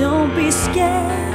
Don't be scared.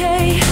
Okay.